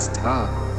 It's tough. Ah.